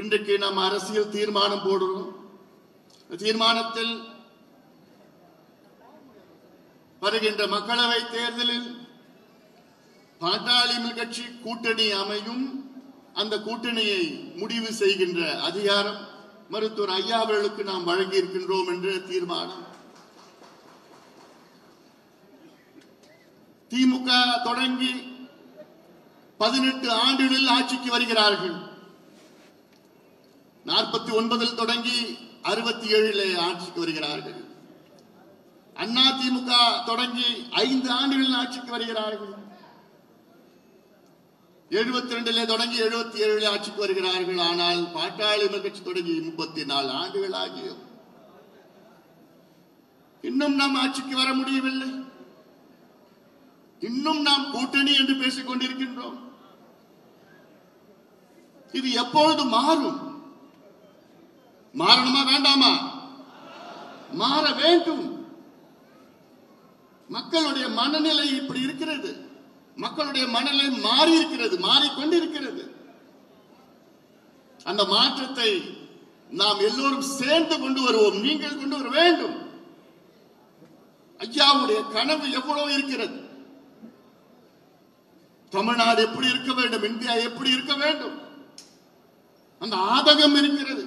இன்றைக்கு நாம் அரசியல் தீர்மானம் போடுறோம். தீர்மானத்தில் வருகின்ற மக்களவை தேர்தலில் பாட்டாளி கட்சி கூட்டணி அமையும். அந்த கூட்டணியை முடிவு செய்கின்ற அதிகாரம் மருத்துவர் ஐயா அவர்களுக்கு நாம் வழங்கி இருக்கின்றோம் என்ற தீர்மானம். திமுக தொடங்கி பதினெட்டு ஆண்டுகளில் ஆட்சிக்கு வருகிறார்கள். நாற்பத்தி ஒன்பதில் தொடங்கி அறுபத்தி ஏழிலே ஆட்சிக்கு வருகிறார்கள். அண்ணா திமுக தொடங்கி ஐந்து ஆண்டுகளில் ஆட்சிக்கு வருகிறார்கள். எழுபத்தி ரெண்டிலே தொடங்கி எழுபத்தி ஏழுல ஆட்சிக்கு வருகிறார்கள். ஆனால் பாட்டாளி கட்சி தொடங்கி முப்பத்தி நாலு ஆண்டுகள் ஆகியும் இன்னும் நாம் ஆட்சிக்கு வர முடியவில்லை. இன்னும் நாம் கூட்டணி என்று பேசிக் கொண்டிருக்கின்றோம். இது எப்பொழுது மாறும்? மாறணுமா வேண்டாமா? மாற வேண்டும். மக்களுடைய மனநிலை இப்படி இருக்கிறது. மக்களுடைய மனநிலை மாறி இருக்கிறது மாறிக்கொண்டிருக்கிறது. அந்த மாற்றத்தை நாம் எல்லோரும் சேர்ந்து கொண்டு வருவோம். நீங்கள் கொண்டு வர வேண்டும். ஐயாவுடைய கனவு எவ்வளவு இருக்கிறது? தமிழ்நாடு எப்படி இருக்க வேண்டும்? இந்தியா எப்படி இருக்க வேண்டும்? அந்த ஆதகம் இருக்கிறது.